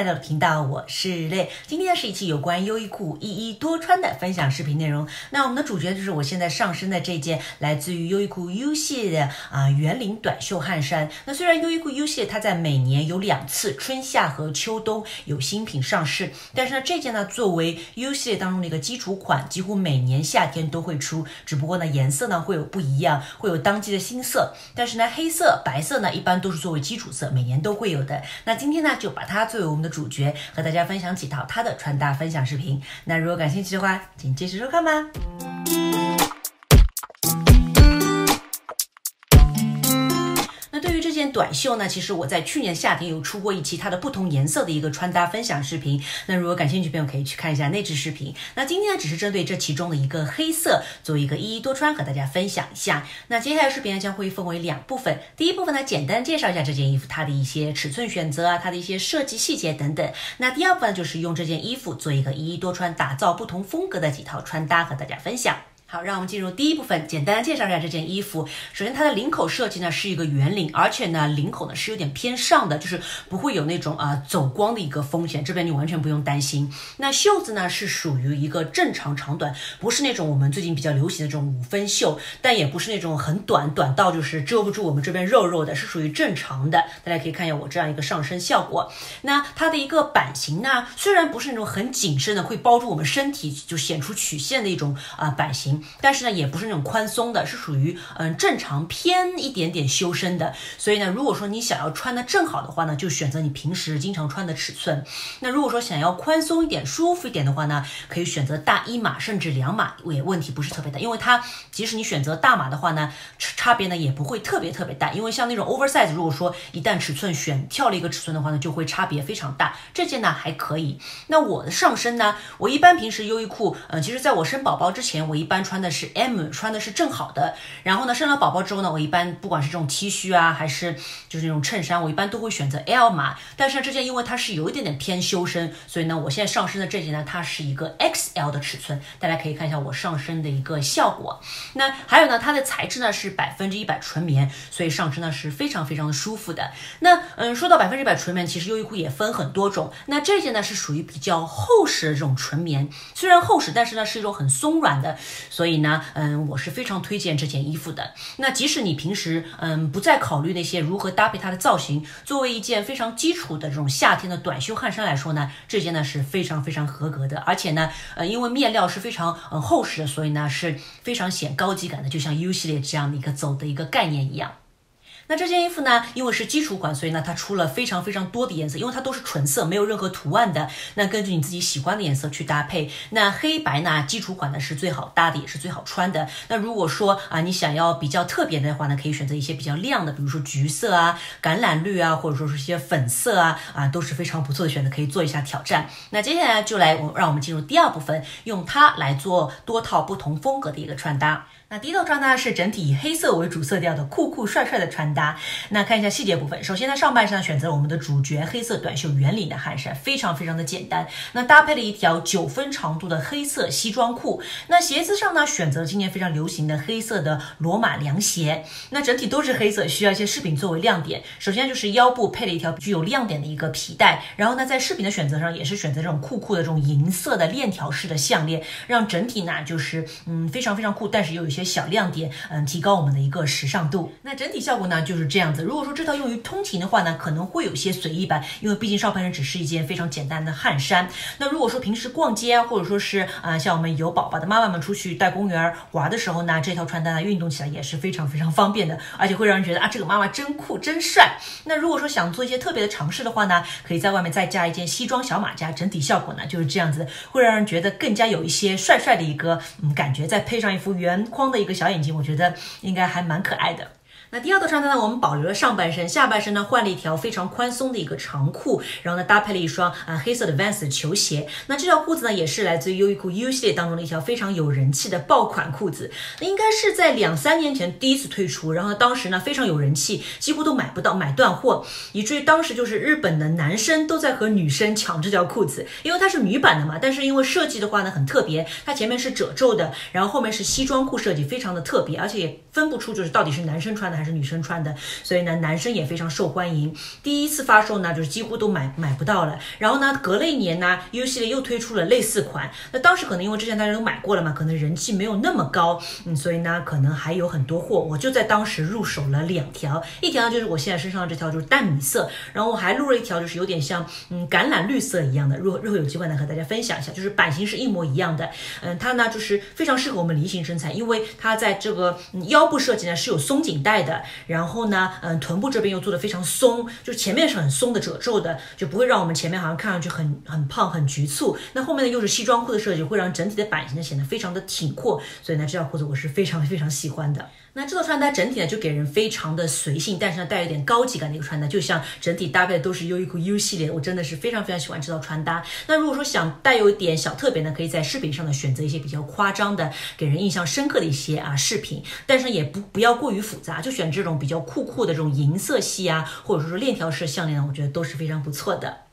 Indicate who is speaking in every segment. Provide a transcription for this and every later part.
Speaker 1: 来到频道，我是累。今天呢是一期有关优衣库一衣多穿的分享视频内容。那我们的主角就是我现在上身的这件来自于优衣库 U 系列的啊圆领短袖汗衫。那虽然优衣库 U 系列它在每年有两次春夏和秋冬有新品上市，但是呢这件呢作为 U 系列当中的一个基础款，几乎每年夏天都会出，只不过呢颜色呢会有不一样，会有当季的新色。但是呢黑色、白色呢一般都是作为基础色，每年都会有的。那今天呢就把它作为我们的主角，和大家分享几套他的穿搭分享视频。那如果感兴趣的话，请继续收看吧。短袖呢，其实我在去年夏天有出过一期它的不同颜色的一个穿搭分享视频。那如果感兴趣的朋友可以去看一下那支视频。那今天呢，只是针对这其中的一个黑色作为一个一衣多穿和大家分享一下。那接下来视频呢将会分为两部分，第一部分呢简单介绍一下这件衣服它的一些尺寸选择啊，它的一些设计细节等等。那第二部分就是用这件衣服做一个一衣多穿，打造不同风格的几套穿搭和大家分享。好，让我们进入第一部分，简单的介绍一下这件衣服。首先，它的领口设计呢是一个圆领，而且呢领口呢是有点偏上的，就是不会有那种啊走光的一个风险，这边你完全不用担心。那袖子呢是属于一个正常长短，不是那种我们最近比较流行的这种五分袖，但也不是那种很短短到就是遮不住我们这边肉肉的，是属于正常的。大家可以看一下我这样一个上身效果。那它的一个版型呢，虽然不是那种很紧身的，会包住我们身体就显出曲线的一种啊版型。但是呢，也不是那种宽松的，是属于嗯正常偏一点点修身的。所以呢，如果说你想要穿的正好的话呢，就选择你平时经常穿的尺寸。那如果说想要宽松一点、舒服一点的话呢，可以选择大一码甚至两码，也问题不是特别大。因为它即使你选择大码的话呢，差差别呢也不会特别特别大。因为像那种 oversize，如果说一旦尺寸选跳了一个尺寸的话呢，就会差别非常大。这件呢还可以。那我的上身呢，我一般平时优衣库，嗯，其实在我生宝宝之前，我一般穿的是。M 穿的是正好的，然后呢，生了宝宝之后呢，我一般不管是这种 T 恤啊，还是就是那种衬衫，我一般都会选择 L 码。但是这件因为它是有一点点偏修身，所以呢，我现在上身的这件呢，它是一个 XL 的尺寸，大家可以看一下我上身的一个效果。那还有呢，它的材质呢是百分之一百纯棉，所以上身呢是非常非常的舒服的。那嗯，说到百分之百纯棉，其实优衣库也分很多种。那这件呢是属于比较厚实的这种纯棉，虽然厚实，但是呢是一种很松软的，所所以呢。嗯，我是非常推荐这件衣服的。那即使你平时嗯不再考虑那些如何搭配它的造型，作为一件非常基础的这种夏天的短袖汗衫来说呢，这件呢是非常非常合格的。而且呢，呃，因为面料是非常嗯厚实的，所以呢是非常显高级感的，就像 U 系列这样的一个走的一个概念一样。那这件衣服呢，因为是基础款，所以呢，它出了非常非常多的颜色，因为它都是纯色，没有任何图案的。那根据你自己喜欢的颜色去搭配。那黑白呢，基础款呢是最好搭的，也是最好穿的。那如果说啊，你想要比较特别的话呢，可以选择一些比较亮的，比如说橘色啊、橄榄绿啊，或者说是一些粉色啊，啊都是非常不错的选择，可以做一下挑战。那接下来就来，我让我们进入第二部分，用它来做多套不同风格的一个穿搭。那第一套穿搭是整体以黑色为主色调的酷酷帅帅的穿搭。那看一下细节部分，首先呢，上半身选择了我们的主角黑色短袖圆领的汗衫，非常非常的简单。那搭配了一条九分长度的黑色西装裤。那鞋子上呢选择今年非常流行的黑色的罗马凉鞋。那整体都是黑色，需要一些饰品作为亮点。首先就是腰部配了一条具有亮点的一个皮带，然后呢在饰品的选择上也是选择这种酷酷的这种银色的链条式的项链，让整体呢就是嗯非常非常酷，但是又有一些。小亮点，嗯，提高我们的一个时尚度。那整体效果呢就是这样子。如果说这套用于通勤的话呢，可能会有些随意吧，因为毕竟上半身只是一件非常简单的汗衫。那如果说平时逛街啊，或者说是啊，像我们有宝宝的妈妈们出去带公园玩的时候呢，这套穿搭呢运动起来也是非常非常方便的，而且会让人觉得啊，这个妈妈真酷真帅。那如果说想做一些特别的尝试的话呢，可以在外面再加一件西装小马甲，整体效果呢就是这样子，会让人觉得更加有一些帅帅的一个嗯感觉，再配上一副圆框。的一个小眼睛，我觉得应该还蛮可爱的。那第二套穿搭呢，我们保留了上半身，下半身呢换了一条非常宽松的一个长裤，然后呢搭配了一双啊黑色的 Vans 球鞋。那这条裤子呢也是来自于优衣库 U 系列当中的一条非常有人气的爆款裤子。那应该是在两三年前第一次推出，然后当时呢非常有人气，几乎都买不到，买断货，以至于当时就是日本的男生都在和女生抢这条裤子，因为它是女版的嘛。但是因为设计的话呢很特别，它前面是褶皱的，然后后面是西装裤设计，非常的特别，而且也。分不出就是到底是男生穿的还是女生穿的，所以呢，男生也非常受欢迎。第一次发售呢，就是几乎都买买不到了。然后呢，隔了一年呢，U 系列又推出了类似款。那当时可能因为之前大家都买过了嘛，可能人气没有那么高，嗯，所以呢，可能还有很多货。我就在当时入手了两条，一条呢就是我现在身上的这条，就是淡米色，然后我还入了一条，就是有点像嗯橄榄绿色一样的。如果日后有机会呢，和大家分享一下，就是版型是一模一样的。嗯，它呢就是非常适合我们梨形身材，因为它在这个腰腰部设计呢是有松紧带的，然后呢，嗯，臀部这边又做的非常松，就前面是很松的褶皱的，就不会让我们前面好像看上去很很胖很局促。那后面呢又是西装裤的设计，会让整体的版型呢显得非常的挺阔，所以呢这条裤子我是非常非常喜欢的。那这套穿搭整体呢就给人非常的随性，但是呢带有点高级感的一个穿搭，就像整体搭配的都是优衣库 U 系列，我真的是非常非常喜欢这套穿搭。那如果说想带有一点小特别呢，可以在饰品上呢选择一些比较夸张的，给人印象深刻的一些啊饰品，但是也不不要过于复杂，就选这种比较酷酷的这种银色系啊，或者说是链条式项链，我觉得都是非常不错的。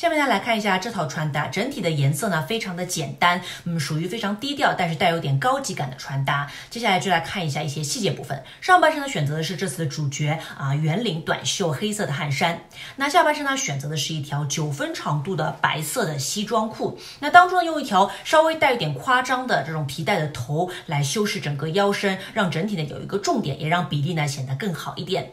Speaker 1: 下面呢来看一下这套穿搭，整体的颜色呢非常的简单，嗯，属于非常低调，但是带有点高级感的穿搭。接下来就来看一下一些细节部分。上半身呢选择的是这次的主角啊，圆领短袖黑色的汗衫。那下半身呢选择的是一条九分长度的白色的西装裤。那当中呢用一条稍微带一点夸张的这种皮带的头来修饰整个腰身，让整体呢有一个重点，也让比例呢显得更好一点。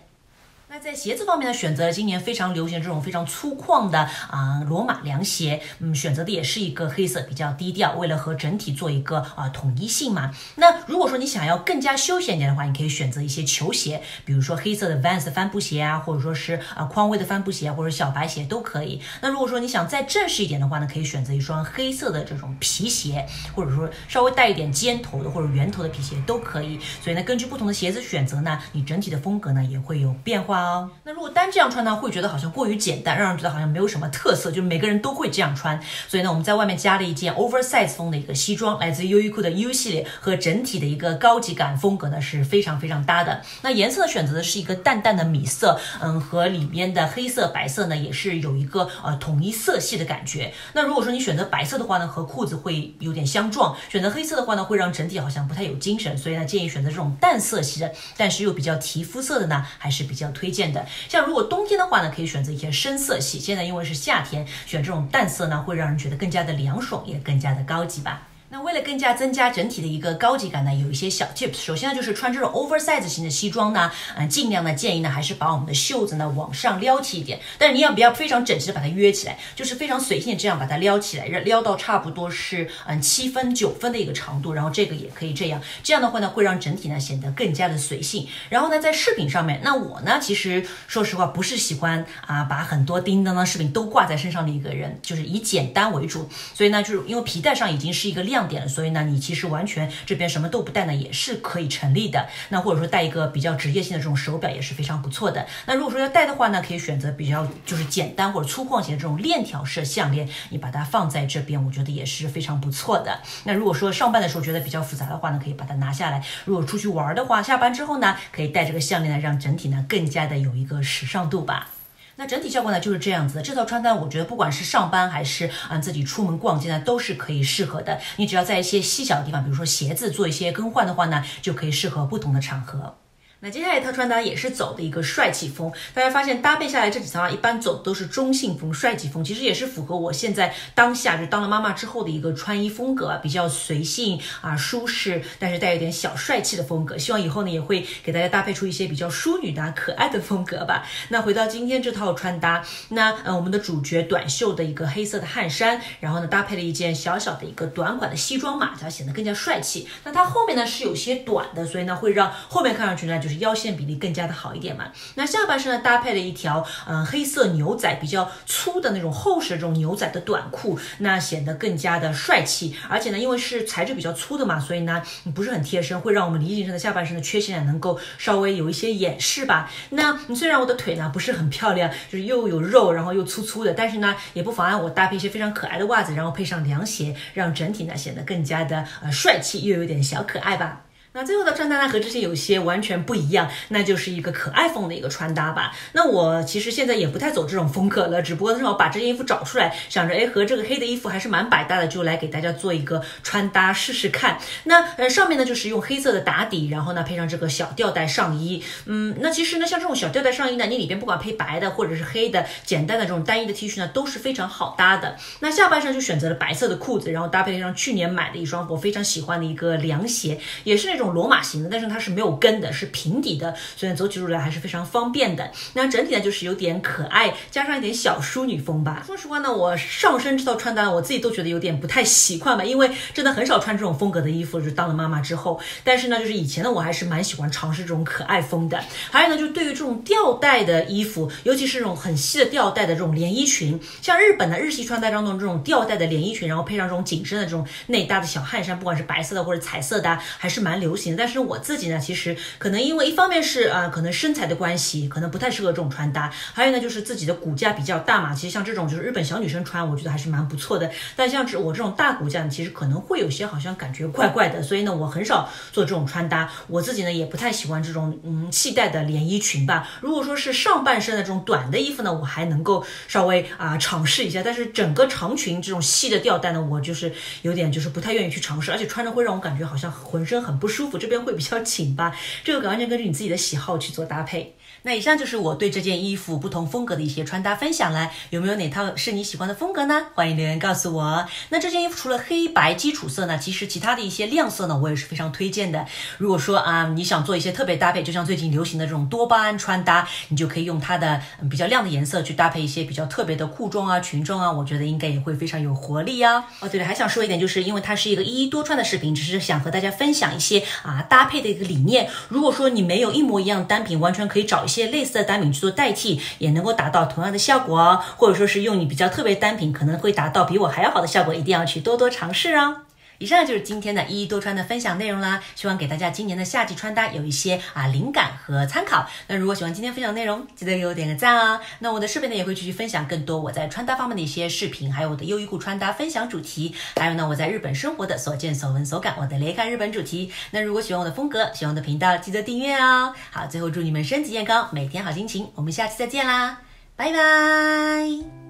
Speaker 1: 那在鞋子方面呢，选择了今年非常流行这种非常粗犷的啊罗马凉鞋，嗯，选择的也是一个黑色，比较低调，为了和整体做一个啊统一性嘛。那如果说你想要更加休闲一点的话，你可以选择一些球鞋，比如说黑色的 Vans 帆布鞋啊，或者说是啊匡威的帆布鞋或者小白鞋都可以。那如果说你想再正式一点的话呢，可以选择一双黑色的这种皮鞋，或者说稍微带一点尖头的或者圆头的皮鞋都可以。所以呢，根据不同的鞋子选择呢，你整体的风格呢也会有变化。啊那如果单这样穿呢，会觉得好像过于简单，让人觉得好像没有什么特色，就每个人都会这样穿。所以呢，我们在外面加了一件 oversize 风的一个西装，来自优衣库的 U 系列，和整体的一个高级感风格呢是非常非常搭的。那颜色选择的是一个淡淡的米色，嗯，和里面的黑色、白色呢也是有一个呃统一色系的感觉。那如果说你选择白色的话呢，和裤子会有点相撞；选择黑色的话呢，会让整体好像不太有精神。所以呢，建议选择这种淡色系的，但是又比较提肤色的呢，还是比较推。推荐的，像如果冬天的话呢，可以选择一些深色系。现在因为是夏天，选这种淡色呢，会让人觉得更加的凉爽，也更加的高级吧。那为了更加增加整体的一个高级感呢，有一些小 tips。首先呢，就是穿这种 oversize 型的西装呢，嗯，尽量呢建议呢还是把我们的袖子呢往上撩起一点。但是你要不要非常整齐的把它约起来？就是非常随性的这样把它撩起来，撩到差不多是嗯七分九分的一个长度。然后这个也可以这样，这样的话呢会让整体呢显得更加的随性。然后呢在饰品上面，那我呢其实说实话不是喜欢啊把很多叮叮当当饰品都挂在身上的一个人，就是以简单为主。所以呢就是因为皮带上已经是一个亮。亮点，所以呢，你其实完全这边什么都不带呢，也是可以成立的。那或者说带一个比较职业性的这种手表也是非常不错的。那如果说要戴的话呢，可以选择比较就是简单或者粗犷型的这种链条式项链，你把它放在这边，我觉得也是非常不错的。那如果说上班的时候觉得比较复杂的话呢，可以把它拿下来。如果出去玩的话，下班之后呢，可以戴这个项链呢，让整体呢更加的有一个时尚度吧。那整体效果呢就是这样子。这套穿搭，我觉得不管是上班还是啊自己出门逛街呢，都是可以适合的。你只要在一些细小的地方，比如说鞋子做一些更换的话呢，就可以适合不同的场合。那接下来一套穿搭也是走的一个帅气风，大家发现搭配下来这几套啊，一般走的都是中性风、帅气风，其实也是符合我现在当下就当了妈妈之后的一个穿衣风格，比较随性啊、舒适，但是带有点小帅气的风格。希望以后呢也会给大家搭配出一些比较淑女的可爱的风格吧。那回到今天这套穿搭，那呃我们的主角短袖的一个黑色的汗衫，然后呢搭配了一件小小的一个短款的西装马甲，显得更加帅气。那它后面呢是有些短的，所以呢会让后面看上去呢就。就是腰线比例更加的好一点嘛。那下半身呢搭配了一条嗯黑色牛仔比较粗的那种厚实的这种牛仔的短裤，那显得更加的帅气。而且呢，因为是材质比较粗的嘛，所以呢不是很贴身，会让我们梨形身的下半身的缺陷能够稍微有一些掩饰吧。那虽然我的腿呢不是很漂亮，就是又有肉，然后又粗粗的，但是呢也不妨碍我搭配一些非常可爱的袜子，然后配上凉鞋，让整体呢显得更加的呃帅气，又有点小可爱吧。那最后的穿搭呢，和之前有些完全不一样，那就是一个可爱风的一个穿搭吧。那我其实现在也不太走这种风格了，只不过正好把这件衣服找出来，想着哎和这个黑的衣服还是蛮百搭的，就来给大家做一个穿搭试试看。那呃上面呢就是用黑色的打底，然后呢配上这个小吊带上衣。嗯，那其实呢像这种小吊带上衣呢，你里边不管配白的或者是黑的，简单的这种单一的 T 恤呢都是非常好搭的。那下半身就选择了白色的裤子，然后搭配上去年买的一双我非常喜欢的一个凉鞋，也是那种。罗马型的，但是它是没有跟的，是平底的，所以走起路来还是非常方便的。那整体呢，就是有点可爱，加上一点小淑女风吧。说实话呢，我上身这套穿搭，我自己都觉得有点不太习惯吧，因为真的很少穿这种风格的衣服，就是当了妈妈之后。但是呢，就是以前呢，我还是蛮喜欢尝试这种可爱风的。还有呢，就对于这种吊带的衣服，尤其是这种很细的吊带的这种连衣裙，像日本的日系穿搭当中这种吊带的连衣裙，然后配上这种紧身的这种内搭的小汗衫，不管是白色的或者彩色的，还是蛮流行。但是我自己呢，其实可能因为一方面是啊，可能身材的关系，可能不太适合这种穿搭。还有呢，就是自己的骨架比较大嘛。其实像这种就是日本小女生穿，我觉得还是蛮不错的。但像我这种大骨架，其实可能会有些好像感觉怪怪的。所以呢，我很少做这种穿搭。我自己呢，也不太喜欢这种嗯系带的连衣裙吧。如果说是上半身的这种短的衣服呢，我还能够稍微啊尝试一下。但是整个长裙这种细的吊带呢，我就是有点就是不太愿意去尝试，而且穿着会让我感觉好像浑身很不舒服。这边。会比较紧吧，这个完全根据你自己的喜好去做搭配。那以上就是我对这件衣服不同风格的一些穿搭分享了，有没有哪套是你喜欢的风格呢？欢迎留言告诉我。那这件衣服除了黑白基础色呢，其实其他的一些亮色呢，我也是非常推荐的。如果说啊，你想做一些特别搭配，就像最近流行的这种多巴胺穿搭，你就可以用它的比较亮的颜色去搭配一些比较特别的裤装啊、裙装啊，我觉得应该也会非常有活力啊。哦，对了，还想说一点，就是因为它是一个一衣多穿的视频，只是想和大家分享一些啊搭配的一个理念。如果说你没有一模一样的单品，完全可以找一些类似的单品。去做代替也能够达到同样的效果哦，或者说是用你比较特别单品，可能会达到比我还要好的效果，一定要去多多尝试哦。以上就是今天的一衣多穿的分享内容啦，希望给大家今年的夏季穿搭有一些啊灵感和参考。那如果喜欢今天分享内容，记得给我点个赞哦。那我的视频呢也会继续分享更多我在穿搭方面的一些视频，还有我的优衣库穿搭分享主题，还有呢我在日本生活的所见所闻所感，我的雷看日本主题。那如果喜欢我的风格，喜欢我的频道，记得订阅哦。好，最后祝你们身体健康，每天好心情。我们下期再见啦，拜拜。